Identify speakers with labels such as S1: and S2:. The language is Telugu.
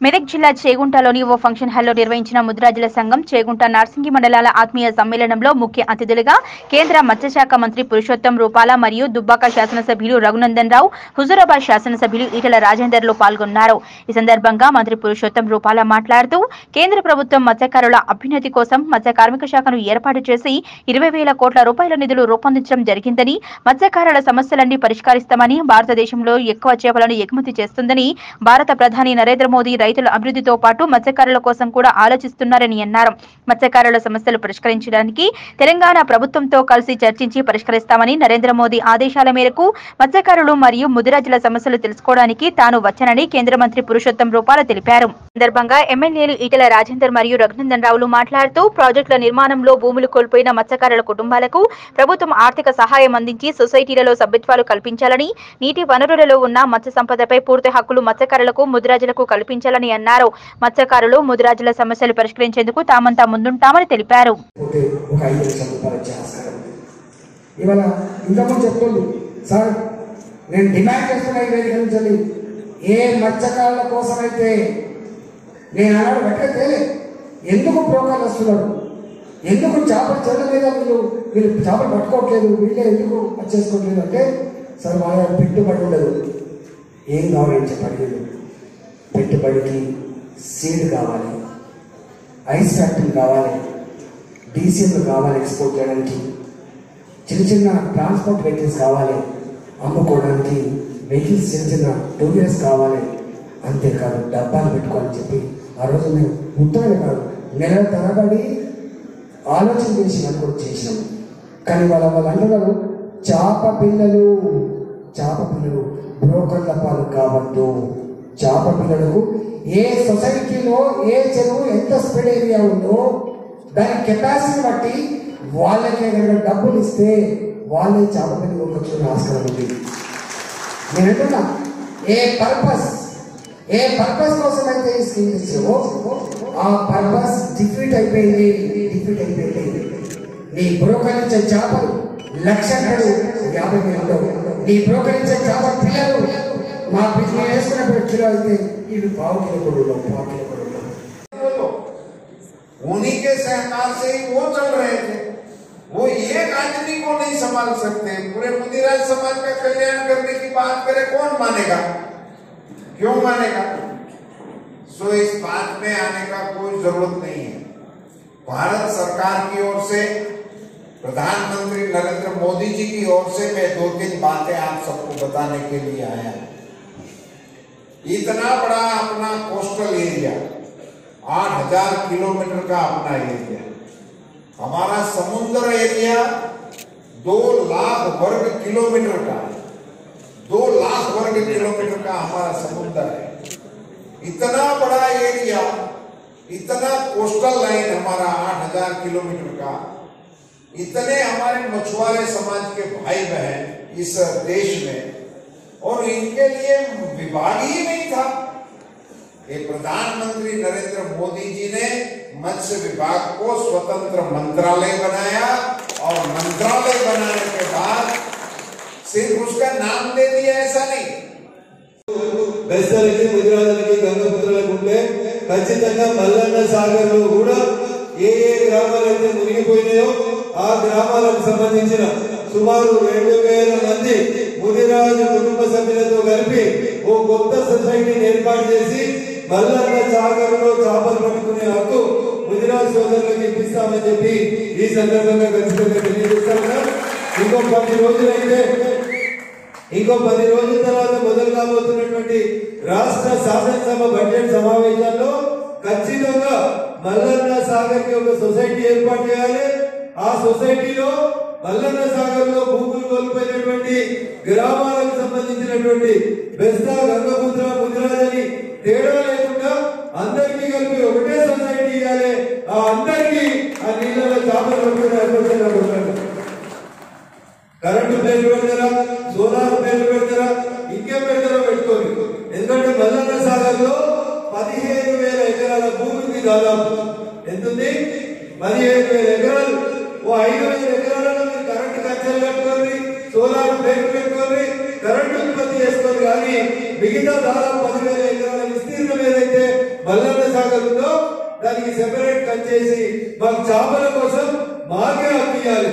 S1: మెదక్ జిల్లా చేగుంటలోని ఓ ఫంక్షన్ హాల్లో నిర్వహించిన ముద్రాజుల సంఘం చేగుంట నార్సింగి మండలాల ఆత్మీయ సమ్మేళనంలో ముఖ్య అతిథులుగా కేంద్ర మత్స్యశాఖ మంత్రి పురుషోత్తం రూపాల మరియు దుబ్బాక శాసనసభ్యులు రఘునందన్ రావు హుజూరాబాద్ శాసనసభ్యులు ఈటల రాజేందర్లు పాల్గొన్నారు. ఈ సందర్భంగా మంత్రి పురుషోత్తం రూపాల మాట్లాడుతూ కేంద్ర ప్రభుత్వం మత్స్యకారుల అభ్యున్నతి కోసం మత్స్య కార్మిక శాఖను ఏర్పాటు చేసి ఇరవై వేల కోట్ల రూపాయల నిధులు రూపొందించడం జరిగిందని మత్స్యకారుల సమస్యలన్నీ పరిష్కరిస్తామని భారతదేశంలో ఎక్కువ చేపలను ఎగుమతి చేస్తుందని భారత ప్రధాని నరేంద్ర మోదీ రైతుల అభివృద్ధితో పాటు మత్స్యకారుల కోసం కూడా ఆలోచిస్తున్నారని అన్నారు. మత్స్యకారుల సమస్యలు పరిష్కరించడానికి తెలంగాణ ప్రభుత్వంతో కలిసి చర్చించి పరిష్కరిస్తామని నరేంద్ర మోదీ ఆదేశాల మేరకు మత్స్యకారులు మరియు ముదిరాజుల సమస్యలు తెలుసుకోవడానికి తాను వచ్చానని కేంద్ర మంత్రి పురుషోత్తం రూపాల తెలిపారు. సందర్భంగా ఎమ్మెల్యేలు ఈటల రాజేందర్ మరియు రఘునందన్ రావులు మాట్లాడుతూ ప్రాజెక్టుల నిర్మాణంలో భూములు కోల్పోయిన మత్స్యకారుల కుటుంబాలకు ప్రభుత్వం ఆర్థిక సహాయం అందించి సొసైటీలలో సభ్యత్వాలు కల్పించాలని నీటి వనరులలో ఉన్న మత్స్య సంపదపై పూర్తి హక్కులు మత్స్యకారులకు ముదిరాజులకు కల్పించాలని అన్నారు. మత్స్యకారులు ముదిరాజుల సమస్యలు పరిష్కరించేందుకు తామంతా ముందుంటామని తెలిపారు.
S2: ఇవాళ ఇంతకుముందు చెప్తుంది సార్ నేను డిమాండ్ చేస్తున్న ఈ వేదిక నుంచి ఏ మత్స్యకారుల కోసమైతే నేను అన్నాడు వెంటనే ఎందుకు బ్రోకర్లు వస్తున్నారు? ఎందుకు చేపల చెట్ల మీద వీళ్ళు వీళ్ళు చేపలు పట్టుకోవట్లేదు వీళ్ళే ఎందుకు వచ్చేసుకోవట్లేదు అంటే సార్ వాళ్ళ పెట్టుబడి ఉండదు. ఏం కావాలని చెప్పండి. వీళ్ళు పెట్టుబడికి సీడ్ కావాలి ఐస్ ఫ్యాక్టరీ కావాలి డీసీఎంలు కావాలి ఎక్స్పోర్ట్ చేయడానికి చిన్న చిన్న ట్రాన్స్పోర్ట్ వెహికల్స్ కావాలి అమ్ముకోవడానికి వెహికల్స్ చిన్న చిన్న టూ వీలర్స్ కావాలి అంతేకాదు డబ్బాలు పెట్టుకోవాలని చెప్పి ఆ రోజు మేము ఉత్తరాలు కాదు నెల తరబడి ఆలోచన చేసి మనం కూడా చేసినాం. కానీ వాళ్ళ వాళ్ళు అంటున్నారు చేప పిల్లలు చేప పిల్లలు బ్రోకర్ల పాలు కావద్దు. చేప పిల్లలకు ఏ సొసైటీలో ఏ చెరువు ఎంత స్ప్రెడ్ ఏరియా ఉందో దాని కెపాసిటీ బట్టి వాళ్ళకి ఏదైనా డబ్బులు ఇస్తే వాళ్ళే చేప పిల్లలు కొనుక్కొచ్చుకునే ఆస్కారం ఉంది నేను అంటున్నా ఏ పర్పస్ ఏ పర్పస్ కోసం అయితే ఈ స్కీమ్ ఇచ్చావో ఆ పర్పస్ డిఫీట్ అయిపోయింది డిఫీట్ అయిపోయింది. నీ బ్రోకర్ ఇచ్చే చేపలు లక్ష యాభై వేలు. నీ బ్రోకరించే ఇచ్చే పిల్లలు మా బిజినెస్ వేసుకున్నప్పుడు కిలో అయితే ఇవి పావు కిలో కూడా ఉండవు, పావు కిలో కూడా ఉండవు.
S3: उन्हीं के सहकार से ही वो चल रहे थे वो एक आदमी को नहीं संभाल सकते पूरे मुदिराज समाज का कल्याण करने की बात करे कौन मानेगा क्यों मानेगा सो इस बात में आने का कोई जरूरत नहीं है भारत सरकार की ओर से प्रधानमंत्री नरेंद्र मोदी जी की ओर से मैं दो तीन बातें आप सबको बताने के लिए आया हूं इतना बड़ा अपना कोस्टल एरिया, आठ हज़ार किलोमीटर का अपना एरिया। हमारा समुद्र एरिया दो लाख वर्ग किलोमीटर का दो लाख वर्ग किलोमीटर का हमारा समुद्र है। इतना बड़ा एरिया, इतना कोस्टल लाइन हमारा आठ हज़ार किलोमीटर का। इतने हमारे मछुआरे समाज के भाई बहन इस देश में और इनके लिए विभाग ही नहीं था ये प्रधानमंत्री नरेंद्र मोदी जी ने मत्स्य विभाग को स्वतंत्र मंत्रालय बनाया और मंत्रालय बनाने के बाद सिर्फ उसका नाम दे दिया ऐसा नहीं
S4: బెస్తలకి ముదిరాజులకి గంగపుత్రులకు ఉంటే ఖచ్చితంగా మల్లన్న సాగర్ లో కూడా ఏ ఏ గ్రామాలు అయితే మునిగిపోయినాయో ఆ గ్రామాలకు సంబంధించిన సుమారు రెండు వేల మంది ముదిరాజు కుటుంబ సొసైటీని ఏర్పాటు చేసి మల్లన్న సాగర్లో చేపలు పట్టుకునే హక్కు ముదిరాజ్ సోదరులకు ఇప్పిస్తామని చెప్పి ఈ సందర్భంగా ఖచ్చితంగా తెలియజేస్తాను ఇంకో పది రోజులైతే ఇంకో పది రోజుల తర్వాత మొదలు కాబోతున్నటువంటి రాష్ట్ర శాసనసభ బడ్జెట్ సమావేశాల్లో ఖచ్చితంగా మల్లన్న సాగర్కి ఒక సొసైటీ ఏర్పాటు చేయాలి. ఆ సొసైటీలో మల్లన్న సాగర్లో భూములు కోల్పోయినటువంటి గ్రామాలకు సంబంధించినటువంటి బెస్తా గంగపుత్ర కరెంటు పేరు పెడతారా? సోలార్ పేరు పెడతారా? ఇంకేం పెడతారో పెట్టుకోండి. ఎందుకంటే మల్లన్న సాగర్లో పదిహేను వేల ఎకరాల భూమికి దాదాపు. ఎంతుంది? పదిహేను వేల ఎకరాలు. ఓ ఐదు వేల ఎకరాలలో మీరు కరెంటు ఖర్చులు కట్టుకోండి సోలార్ పేరు పెట్టుకోండి కరెంటు ఉత్పత్తి చేసుకోండి. కానీ మిగతా దాదాపు పదివేల ఎకరాల విస్తీర్ణం ఏదైతే ఉందో దానికి సెపరేట్ కట్ చేసి మాకు చేపల కోసం మాకే అప్పియాలి